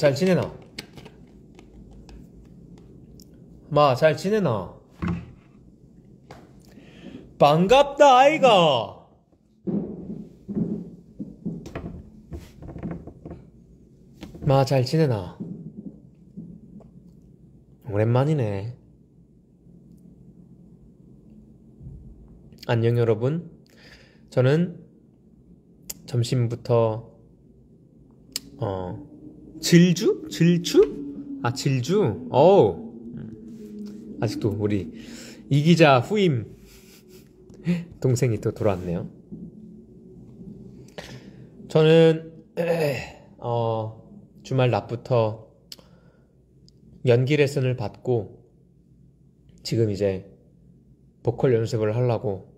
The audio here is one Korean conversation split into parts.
잘 지내나? 마, 잘 지내나? 반갑다, 아이가! 마, 잘 지내나? 오랜만이네. 안녕, 여러분. 저는 점심부터 어 질주? 질주? 아 질주? 어우 아직도 우리 이 기자 후임 동생이 또 돌아왔네요. 저는 어 주말 낮부터 연기 레슨을 받고 지금 이제 보컬 연습을 하려고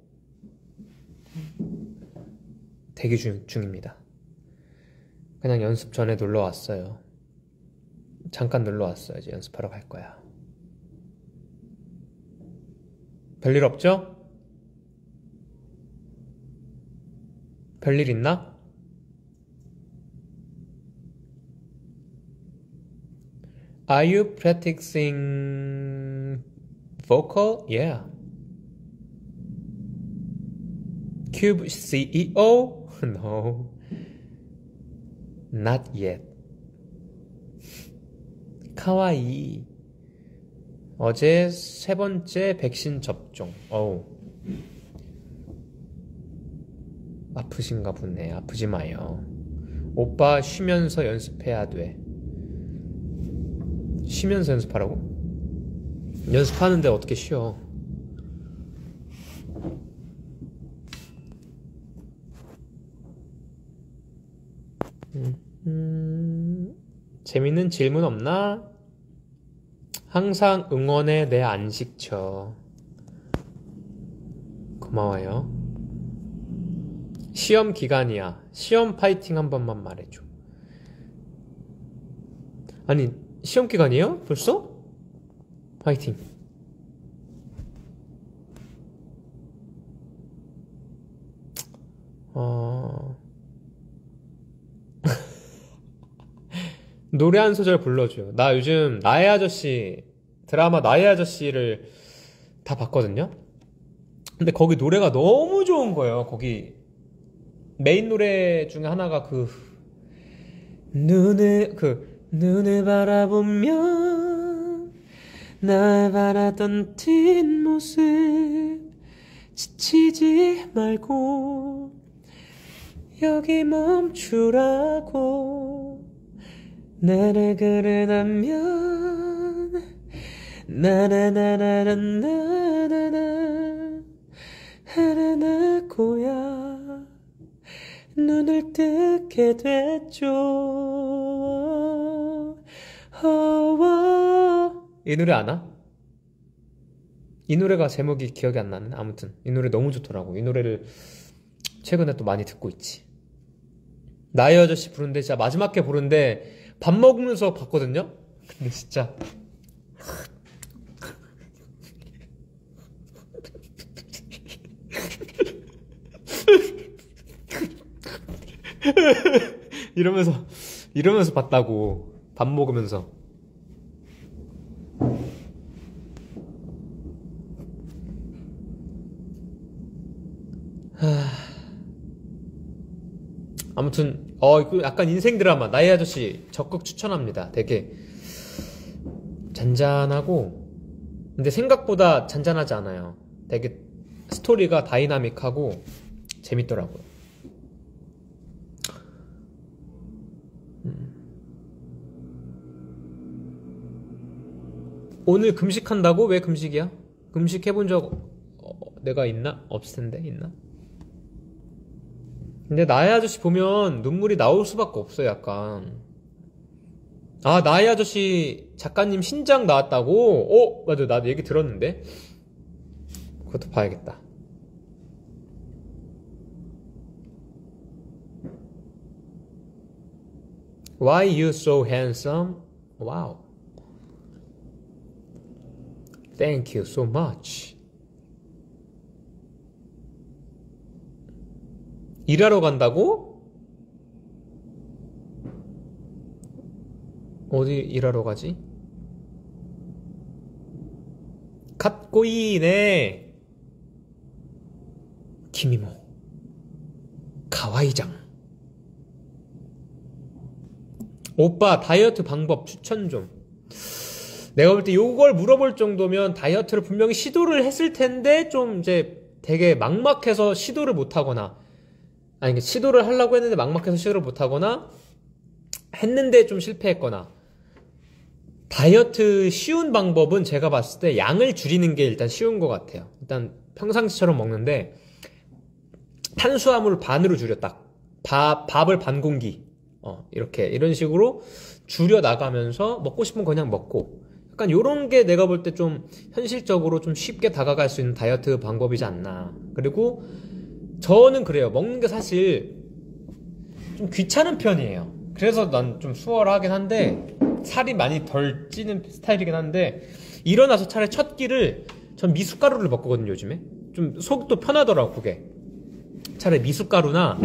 대기 중, 중입니다. 그냥 연습 전에 놀러 왔어요. 잠깐 놀러 왔어요. 이제 연습하러 갈 거야. 별일 없죠? 별일 있나? Are you practicing vocal? Yeah. Cube CEO? No. Not yet. 카와이. 어제 세 번째 백신 접종. 어우. 아프신가 보네. 아프지 마요. 오빠 쉬면서 연습해야 돼. 쉬면서 연습하라고? 연습하는데 어떻게 쉬어? 재밌는 질문 없나? 항상 응원해 내 안식처. 고마워요. 시험 기간이야. 시험 파이팅 한 번만 말해줘. 아니, 시험 기간이에요? 벌써? 파이팅. 어... 노래 한 소절 불러줘요. 나 요즘 나의 아저씨 드라마 나의 아저씨를 다 봤거든요. 근데 거기 노래가 너무 좋은 거예요. 거기 메인 노래 중에 하나가 그 눈을 그 눈을 바라보면 날 바라던 뒷모습 지치지 말고 여기 멈추라고 나를 그리다면 나나나나나 나나나 하나나고야. 눈을 뜨게 됐죠. 이 노래 아나? 이 노래가 제목이 기억이 안 나는. 아무튼 이 노래 너무 좋더라고. 이 노래를 최근에 또 많이 듣고 있지. 나의 아저씨 부른데 진짜 마지막에 부른데 밥 먹으면서 봤거든요? 근데 진짜. 이러면서 이러면서 봤다고. 밥 먹으면서 아무튼 어 이거 약간 인생 드라마 나의 아저씨 적극 추천합니다. 되게 잔잔하고 근데 생각보다 잔잔하지 않아요. 되게 스토리가 다이나믹하고 재밌더라고요. 오늘 금식한다고? 왜 금식이야? 금식 해본 적 어, 내가 있나? 없을 텐데 있나? 근데 나의 아저씨 보면 눈물이 나올 수밖에 없어 약간 아 나의 아저씨 작가님 신작 나왔다고? 어? 맞아 나도 얘기 들었는데 그것도 봐야겠다 Why you so handsome? 와우 Thank you so much. 일하러 간다고? 어디 일하러 가지? 갓꼬이네 김이모 가와이장 오빠 다이어트 방법 추천 좀 내가 볼 때 요걸 물어볼 정도면 다이어트를 분명히 시도를 했을 텐데 좀 이제 되게 막막해서 시도를 못하거나 아니 시도를 하려고 했는데 막막해서 시도를 못하거나 했는데 좀 실패했거나. 다이어트 쉬운 방법은 제가 봤을 때 양을 줄이는 게 일단 쉬운 것 같아요. 일단 평상시처럼 먹는데 탄수화물 반으로 딱 밥, 밥을 반 공기. 어, 이렇게. 이런 식으로 줄여 나가면서 먹고 싶은 거 그냥 먹고. 약간 요런 게 내가 볼 때 좀 현실적으로 좀 쉽게 다가갈 수 있는 다이어트 방법이지 않나. 그리고 저는 그래요. 먹는 게 사실 좀 귀찮은 편이에요. 그래서 난 좀 수월하긴 한데 살이 많이 덜 찌는 스타일이긴 한데 일어나서 차라리 첫 끼를 전 미숫가루를 먹거든요 요즘에 좀 속도 편하더라고 그게 차라리 미숫가루나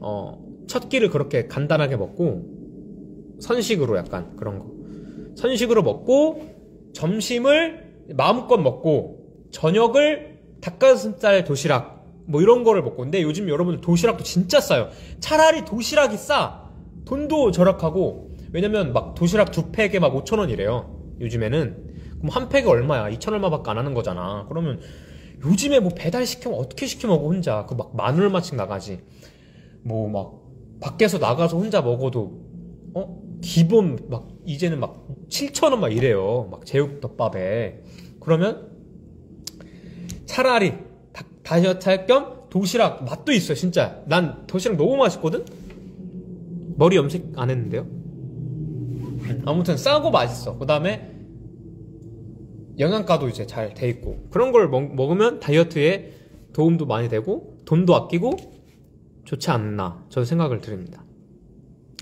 어, 첫 끼를 그렇게 간단하게 먹고 선식으로 약간 그런 거 선식으로 먹고 점심을 마음껏 먹고 저녁을 닭가슴살 도시락 뭐 이런 거를 먹고 근데 요즘 여러분들 도시락도 진짜 싸요 차라리 도시락이 싸 돈도 절약하고 왜냐면 막 도시락 두 팩에 막 5천 원이래요. 요즘에는. 그럼 한 팩이 얼마야? 2천 얼마밖에 안 하는 거잖아. 그러면 요즘에 뭐 배달 시키면 어떻게 시켜 먹어 혼자? 그 막 만 얼마씩 나가지. 뭐 막 밖에서 나가서 혼자 먹어도 어 기본 막 이제는 막 7천 원 막 이래요. 막 제육덮밥에. 그러면 차라리 다, 다이어트 할 겸 도시락 맛도 있어 진짜. 난 도시락 너무 맛있거든. 머리 염색 안 했는데요. 아무튼 싸고 맛있어. 그 다음에 영양가도 이제 잘 돼 있고 그런 걸 먹, 먹으면 다이어트에 도움도 많이 되고 돈도 아끼고 좋지 않나 저는 생각을 드립니다.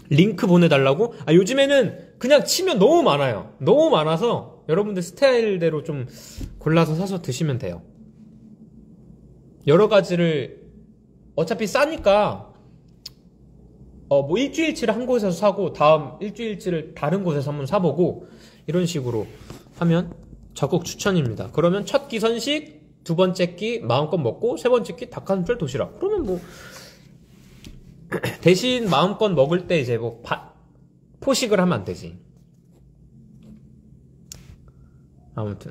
링크 보내달라고? 아, 요즘에는 그냥 치면 너무 많아요. 너무 많아서 여러분들 스타일대로 좀 골라서 사서 드시면 돼요. 여러 가지를 어차피 싸니까 어, 뭐 일주일치를 한 곳에서 사고 다음 일주일치를 다른 곳에서 한번 사보고 이런 식으로 하면 적극 추천입니다. 그러면 첫 끼 선식, 두 번째 끼 마음껏 먹고 세 번째 끼 닭가슴살 도시락. 그러면 뭐 대신 마음껏 먹을 때 이제 뭐 바, 포식을 하면 안 되지. 아무튼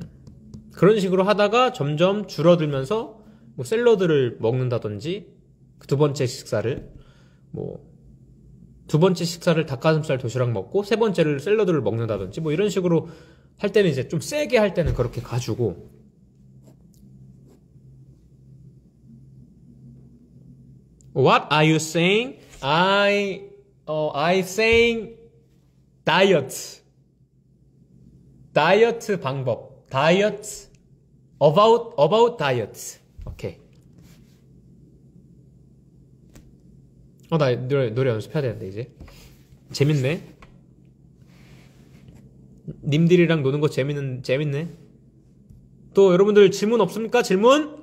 그런 식으로 하다가 점점 줄어들면서 뭐 샐러드를 먹는다든지 그두 번째 식사를 뭐 두 번째 식사를 닭가슴살 도시락 먹고 세 번째를 샐러드를 먹는다든지 뭐 이런 식으로 할 때는 이제 좀 세게 할 때는 그렇게 가지고 What are you saying? I uh, I saying diet. 다이어트 방법. 다이어트 about about diet. 오케이. 어, 나 노래, 노래 연습해야 되는데, 이제. 재밌네. 님들이랑 노는 거 재밌는, 재밌네. 또 여러분들 질문 없습니까? 질문?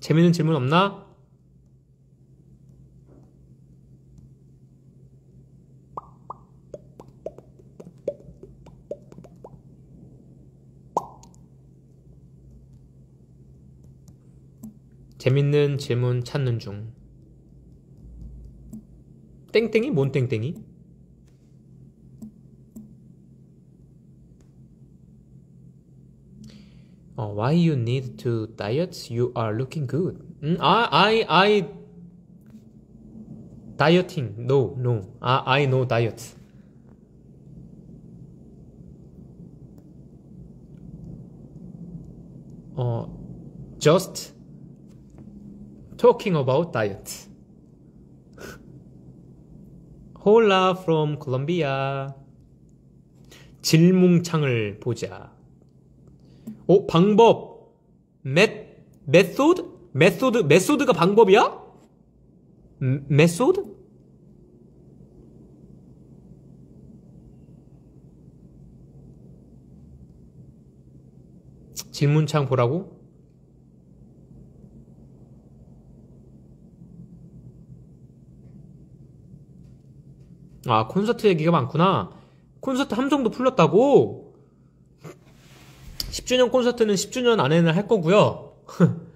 재밌는 질문 없나? 재밌는 질문 찾는 중. 땡땡이? 뭔 땡땡이? 어, why you need to diet? You are looking good. 음, I, I, I, dieting. No, no. I, I know diet. 어, just talking about diet. Hola from Colombia. 질문창을 보자. 오, 방법. 메, 메소드? 메소드, 메소드가 방법이야? 메소드? 질문창 보라고? 아, 콘서트 얘기가 많구나. 콘서트 함정도 풀렸다고? 10주년 콘서트는 10주년 안에는 할 거고요.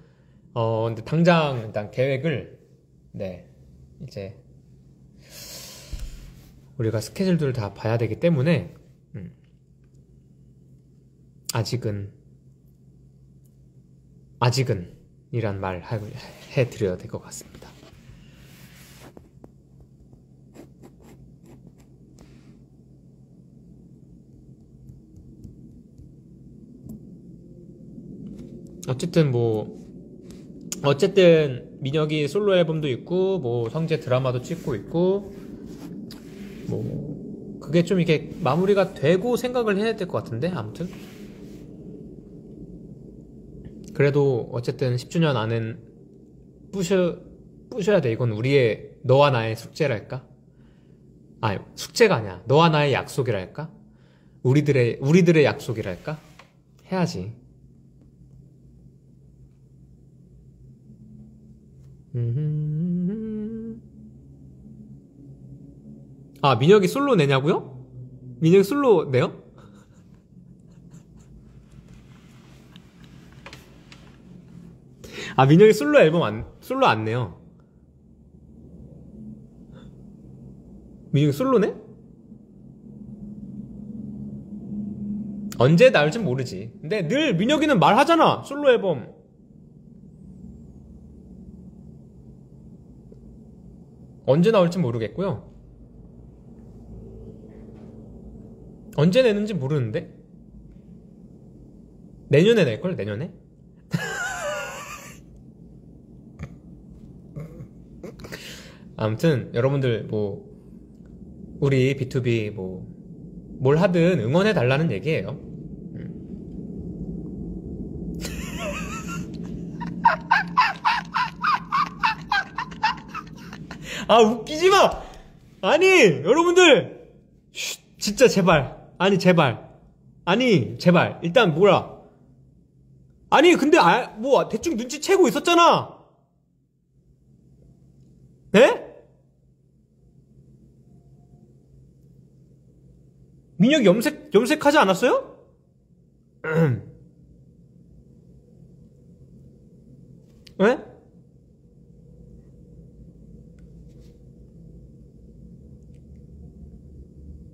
어, 근데 당장 일단 계획을, 네, 이제, 우리가 스케줄들을 다 봐야 되기 때문에, 음, 아직은, 아직은, 이란 말 해드려야 될 것 같습니다. 어쨌든 뭐 어쨌든 민혁이 솔로 앨범도 있고 뭐 성재 드라마도 찍고 있고 뭐 그게 좀 이게 마무리가 되고 생각을 해야 될 것 같은데 아무튼. 그래도 어쨌든 10주년 안은 부셔 부셔야 돼. 이건 우리의 너와 나의 숙제랄까? 아 숙제가 아니야. 너와 나의 약속이랄까? 우리들의 우리들의 약속이랄까? 해야지 아, 민혁이 솔로 내냐고요? 민혁이 솔로 내요? 아, 민혁이 솔로 앨범 안, 솔로 안 내요. 민혁이 솔로네? 언제 나올진 모르지. 근데 늘 민혁이는 말하잖아. 솔로 앨범 언제 나올지 모르겠고요. 언제 내는지 모르는데? 내년에 낼걸? 내년에? 아무튼 여러분들 뭐 우리 B2B 뭐 뭘 하든 응원해 달라는 얘기예요. 아, 웃기지 마! 아니, 여러분들! 쉿, 진짜 제발. 아니, 제발. 아니, 제발. 일단 뭐라. 아니, 근데, 아, 뭐, 대충 눈치채고 있었잖아! 네? 민혁이 염색, 염색하지 않았어요? 네?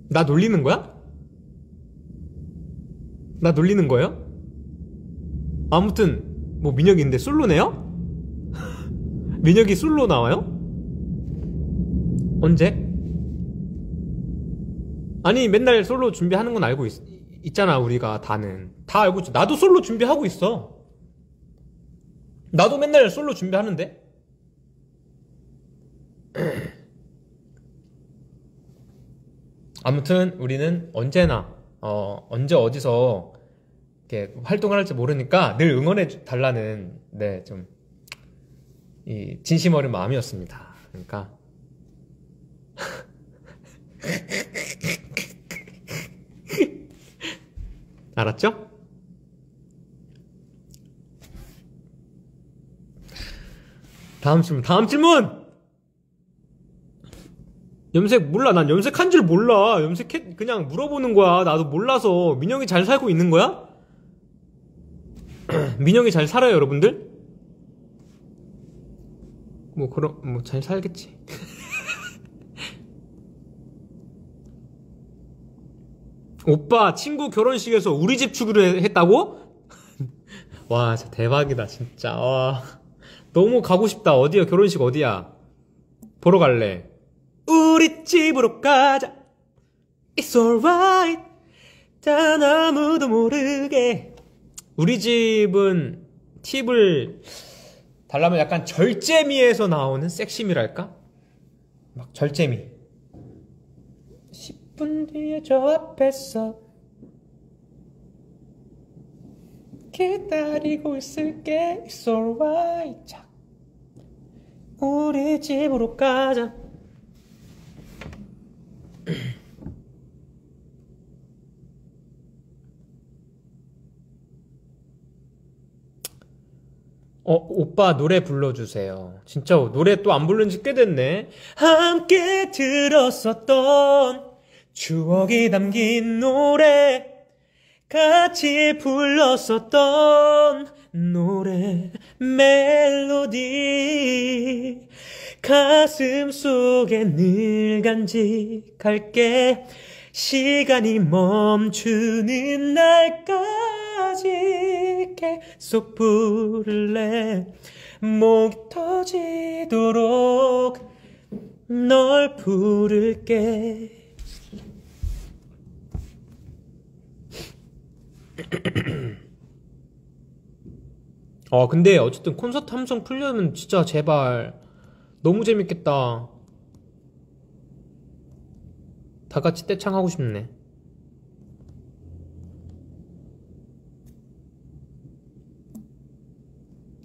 나 놀리는 거야? 나 놀리는 거예요? 아무튼 뭐 민혁인데 솔로네요? 민혁이 솔로 나와요? 언제? 아니 맨날 솔로 준비하는 건 알고 있, 잖아 우리가 다는 다 알고 있지 나도 솔로 준비하고 있어 나도 맨날 솔로 준비하는데 아무튼 우리는 언제나 어, 언제 어디서 이렇게 활동을 할지 모르니까 늘 응원해 달라는 네, 좀 이 진심 어린 마음이었습니다. 그러니까 알았죠? 다음 질문, 다음 질문! 염색 몰라. 난 염색한 줄 몰라. 염색해 그냥 물어보는 거야. 나도 몰라서. 민영이 잘 살고 있는 거야? 민영이 잘 살아요, 여러분들? 뭐 그럼 뭐 잘 살겠지. 오빠 친구 결혼식에서 우리 집 축구를 했다고? 와, 진짜 대박이다, 진짜. 와. 너무 가고 싶다. 어디야? 결혼식 어디야? 보러 갈래. 집으로 가자. It's alright. 단 아무도 모르게. 우리 집은 팁을 달라면 약간 절제미에서 나오는 섹시미랄까? 막 절제미. 10분 뒤에 저 앞에서 기다리고 있을게. It's alright. 우리 집으로 가자. 어, 오빠 노래 불러주세요. 진짜 노래 또 안 부른 지 꽤 됐네. 함께 들었었던 추억이 담긴 노래. 같이 불렀었던 노래 멜로디. 가슴 속에 늘 간직할게. 시간이 멈추는 날까지 계속 부를래. 목 터지도록 널 부를게 어 근데 어쨌든 콘서트 함성 풀려면 진짜 제발 너무 재밌겠다. 다 같이 떼창하고 싶네.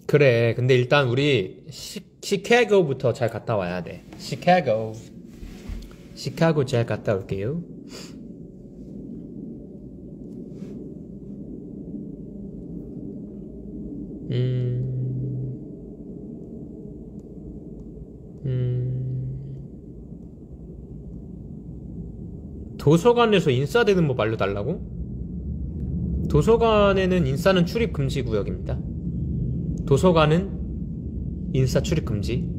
그래 근데 일단 우리 시, 시카고부터 잘 갔다 와야 돼. 시카고. 시카고 잘 갔다 올게요 음, 음, 도서관에서 인싸되는 법 알려달라고? 도서관에는 인싸는 출입 금지 구역입니다. 도서관은 인싸 출입 금지.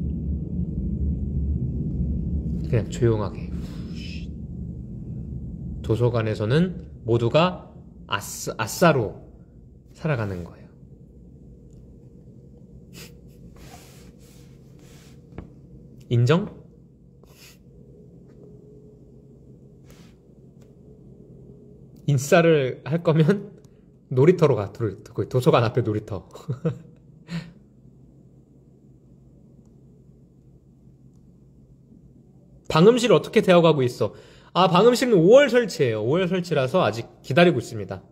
그냥 조용하게. 도서관에서는 모두가 아싸, 아싸로 살아가는 거예요. 인정? 인싸를 할 거면 놀이터로 가. 도서관 앞에 놀이터. 방음실 어떻게 되어가고 있어? 아, 방음실은 5월 설치예요. 5월 설치라서 아직 기다리고 있습니다.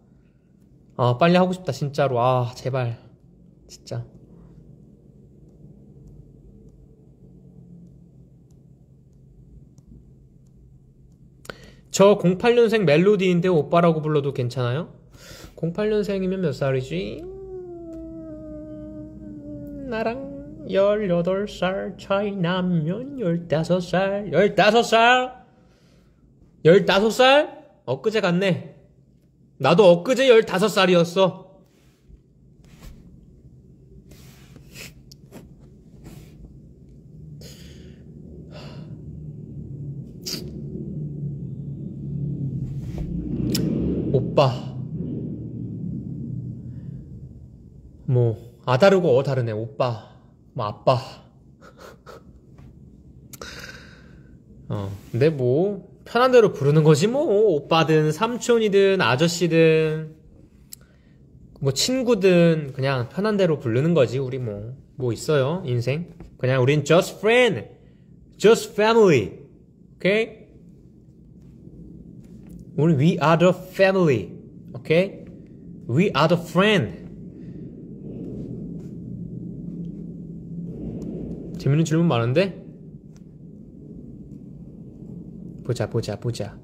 아, 빨리 하고 싶다, 진짜로. 아, 제발. 진짜. 저 08년생 멜로디인데 오빠라고 불러도 괜찮아요? 08년생이면 몇 살이지? 음, 나랑 18살 차이 나면 15살 15살? 15살? 엊그제 같네 나도 엊그제 15살이었어 오빠. 뭐, 아 다르고 어 다르네. 오빠. 뭐, 아빠. 어, 근데 뭐, 편한 대로 부르는 거지, 뭐. 오빠든, 삼촌이든, 아저씨든, 뭐, 친구든, 그냥 편한 대로 부르는 거지, 우리 뭐. 뭐 있어요, 인생. 그냥 우린 just friend. just family. Okay? 우리 we are the family. Okay? We are the friend. 재밌는 질문 많은데? 보자, 보자, 보자.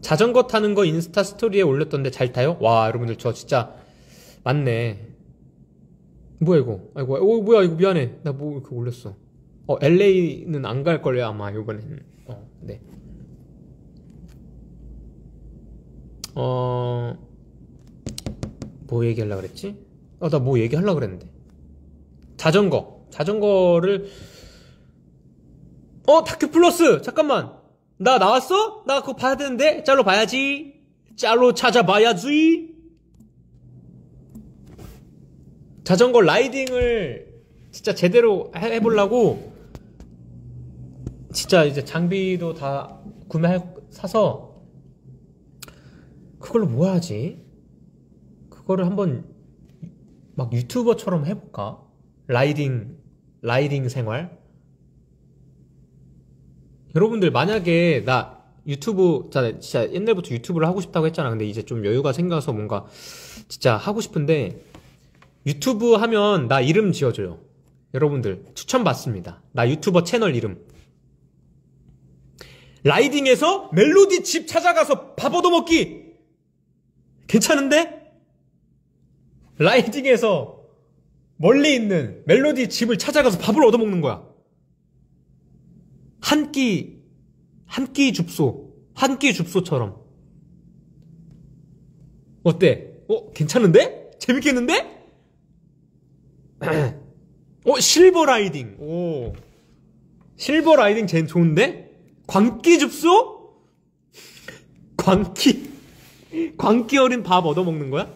자전거 타는 거 인스타 스토리에 올렸던데 잘 타요? 와, 여러분들 저 진짜 맞네. 뭐야 이거? 아이고, 오 뭐야 이거 미안해. 나 뭐 이렇게 올렸어. 어, LA는 안 갈 걸요 아마 이번에는. 어, 네. 어, 뭐 얘기하려고 그랬지? 어, 나뭐 얘기하려고 그랬는데. 자전거. 자전거를, 어, 다큐 플러스! 잠깐만! 나 나왔어? 나 그거 봐야 되는데? 짤로 봐야지. 짤로 찾아봐야지. 자전거 라이딩을 진짜 제대로 해, 해보려고 진짜 이제 장비도 다 구매 사서 그걸로 뭐 하지? 그거를 한번 막 유튜버처럼 해볼까? 라이딩, 라이딩 생활? 여러분들 만약에 나 유튜브, 진짜 옛날부터 유튜브를 하고 싶다고 했잖아. 근데 이제 좀 여유가 생겨서 뭔가 진짜 하고 싶은데 유튜브 하면 나 이름 지어줘요. 여러분들 추천 받습니다. 나 유튜버 채널 이름. 라이딩에서 멜로디 집 찾아가서 밥 얻어먹기! 괜찮은데? 라이딩에서 멀리 있는 멜로디 집을 찾아가서 밥을 얻어먹는 거야. 한 끼, 한 끼 줍쇼. 한 끼 줍쇼처럼. 어때? 어, 괜찮은데? 재밌겠는데? 어, 실버 라이딩. 오. 실버 라이딩 젠 좋은데? 광기 줍쇼? 광기. 광기 어린 밥 얻어먹는 거야?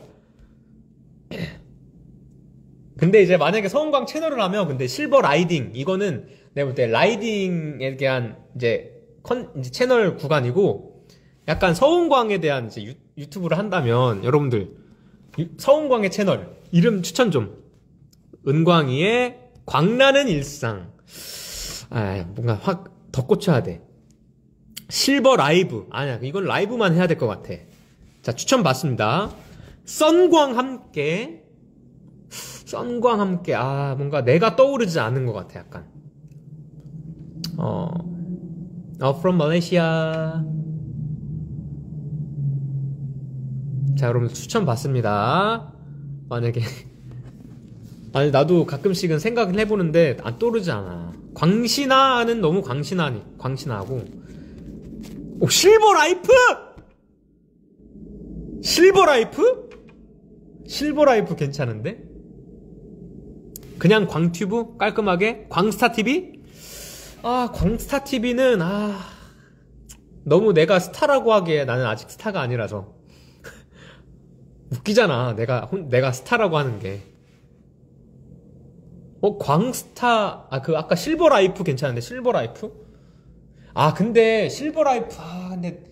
근데 이제 만약에 서은광 채널을 하면 근데 실버 라이딩 이거는 내가 볼 때 라이딩에 대한 이제 컨 이제 채널 구간이고 약간 서은광에 대한 이제 유, 유튜브를 한다면 여러분들 유- 서은광의 채널 이름 추천 좀. 은광이의 광나는 일상. 아 뭔가 확 덧꽂혀야 돼. 실버 라이브. 아니야 이건 라이브만 해야 될 것 같아. 자 추천 받습니다. 썬광 함께 썬광 함께 아 뭔가 내가 떠오르지 않은 것 같아 약간. 어, 어 from Malaysia. 자 여러분 추천 받습니다. 만약에 아니 나도 가끔씩은 생각을 해보는데 안 떠오르지 않아. 광신하는 너무 광신하니 광신하고. 오 실버 라이프! 실버 라이프? 실버 라이프 괜찮은데 그냥 광튜브? 깔끔하게? 광스타 TV 아 광스타 TV는 아 너무 내가 스타라고 하기에 나는 아직 스타가 아니라서. 웃기잖아. 내가 혼- 내가 스타라고 하는 게. 어, 광스타, 아, 그, 아까 실버라이프 괜찮은데, 실버라이프? 아, 근데, 실버라이프, 아, 근데,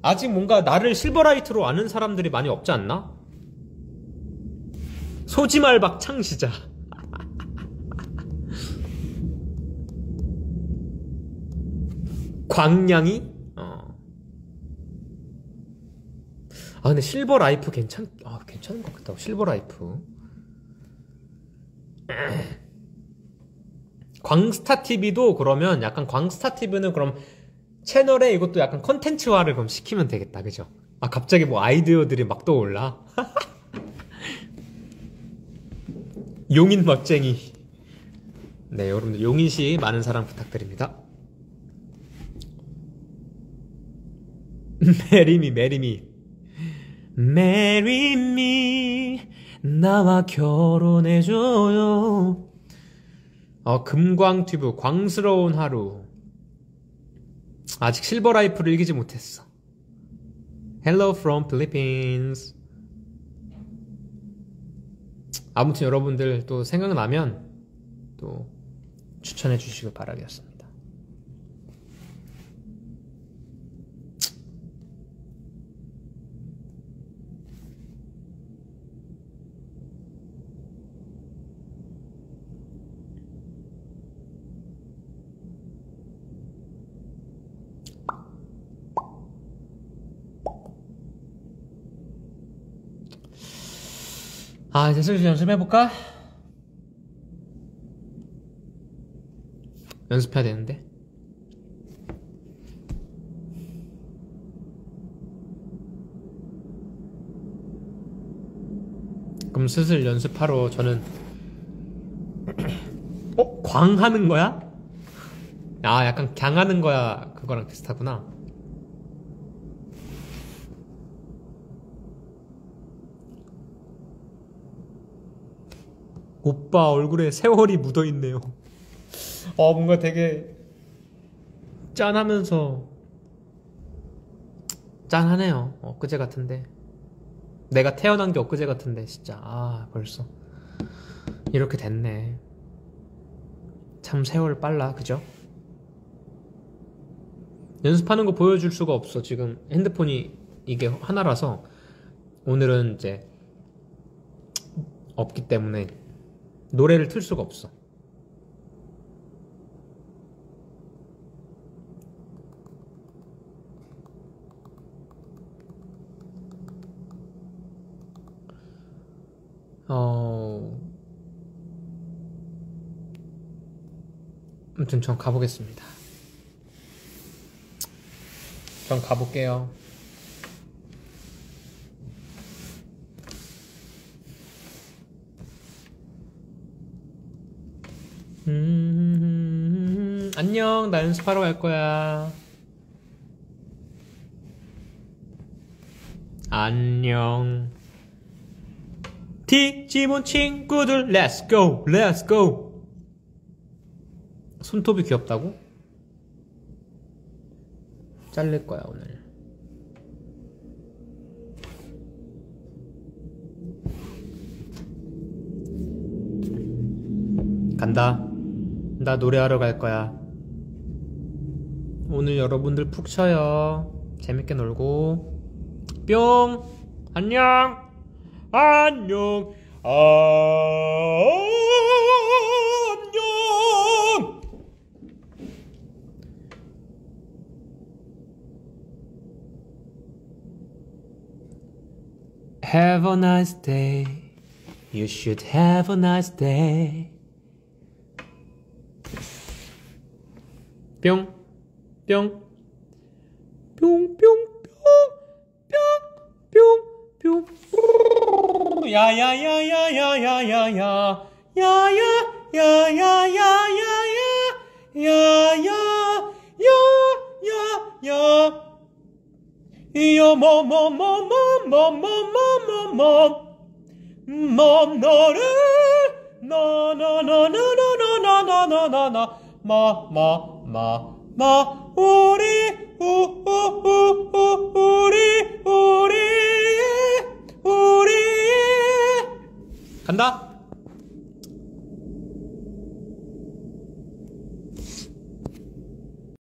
아직 뭔가 나를 실버라이트로 아는 사람들이 많이 없지 않나? 소지말박 창시자. 광량이? 어. 아, 근데 실버 라이프 괜찮, 아, 괜찮은 것 같다. 실버 라이프. 광스타 TV도 그러면 약간 광스타 TV는 그럼 채널에 이것도 약간 컨텐츠화를 그럼 시키면 되겠다. 그죠? 아, 갑자기 뭐 아이디어들이 막 떠올라. 용인 멋쟁이. 네, 여러분들 용인시 많은 사랑 부탁드립니다. Marry me, marry me. Marry me, 나와 결혼해줘요. 어, 금광튜브, 광스러운 하루. 아직 실버라이프를 이기지 못했어. Hello from Philippines. 아무튼 여러분들 또 생각나면 또 추천해 주시길 바라겠습니다. 아, 이제 슬슬 연습해볼까? 연습해야 되는데. 그럼 슬슬 연습하러 저는 어? 광하는 거야? 아 약간 갱하는 거야 그거랑 비슷하구나 오빠 얼굴에 세월이 묻어있네요. 어 뭔가 되게 짠하면서 짠하네요. 엊그제 같은데. 내가 태어난 게 엊그제 같은데 진짜. 아 벌써. 이렇게 됐네. 참 세월 빨라 그죠? 연습하는 거 보여줄 수가 없어 지금. 핸드폰이 이게 하나라서. 오늘은 이제 없기 때문에 노래를 틀 수가 없어 어... 아무튼 전 가보겠습니다. 전 가볼게요. 음, 안녕. 나 연습하러 갈 거야. 안녕. 디지몬 친구들, let's go, let's go. 손톱이 귀엽다고? 잘릴 거야, 오늘. 간다. 나 노래하러 갈 거야. 오늘 여러분들 푹 쉬어요. 재밌게 놀고. 뿅! 안녕! 안녕! 아, 안녕! Have a nice day. You should have a nice day. 뿅, 뿅, 뿅, 뿅, 뿅, 뿅, 뿅. 야야야야야야야야, 야야야야야야야야야야야. 이야 뭐뭐뭐뭐뭐뭐뭐뭐뭐 맘 너를 나나나나나나나나나나 마마마 마 우리 우 우 우 우 우리 우리 우리 간다